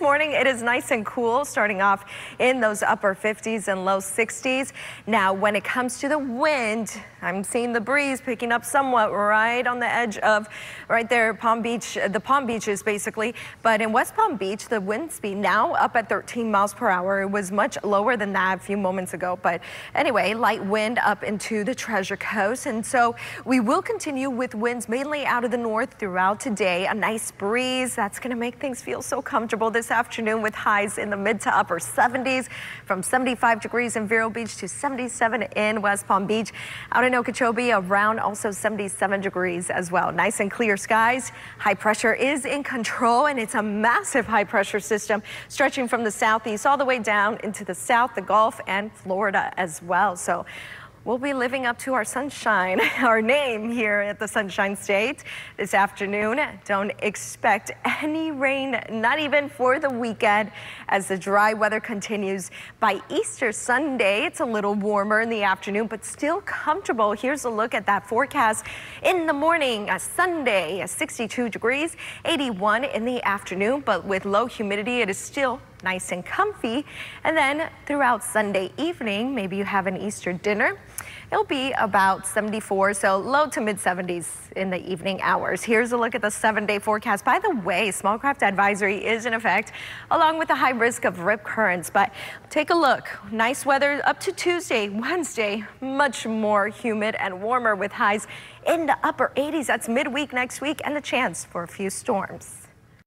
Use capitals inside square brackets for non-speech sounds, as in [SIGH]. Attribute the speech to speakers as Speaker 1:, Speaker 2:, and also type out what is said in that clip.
Speaker 1: Morning it is nice and cool starting off in those upper 50s and low 60s. Now when it comes to the wind, I'm seeing the breeze picking up somewhat right on the edge of right there Palm Beach, the Palm Beaches basically. But in West Palm Beach, the wind speed now up at 13 miles per hour. It was much lower than that a few moments ago. But anyway, light wind up into the Treasure Coast. And so we will continue with winds mainly out of the north throughout today. A nice breeze that's going to make things feel so comfortable this afternoon with highs in the mid to upper 70s from 75 degrees in Vero Beach to 77 in West Palm Beach. Out in Okeechobee around also 77 degrees as well. Nice and clear skies. High pressure is in control and it's a massive high pressure system stretching from the southeast all the way down into the south, the Gulf and Florida as well. So We'll be living up to our sunshine, [LAUGHS] our name here at the Sunshine State this afternoon. Don't expect any rain, not even for the weekend, as the dry weather continues. By Easter Sunday, it's a little warmer in the afternoon, but still comfortable. Here's a look at that forecast. In the morning, a Sunday, 62 degrees, 81 in the afternoon, but with low humidity, it is still nice and comfy. And then throughout Sunday evening, maybe you have an Easter dinner. It'll be about 74, so low to mid 70s in the evening hours. Here's a look at the seven day forecast. By the way, small craft advisory is in effect along with the high risk of rip currents. But take a look. Nice weather up to Tuesday, Wednesday, much more humid and warmer with highs in the upper 80s. That's midweek next week and the chance for a few storms.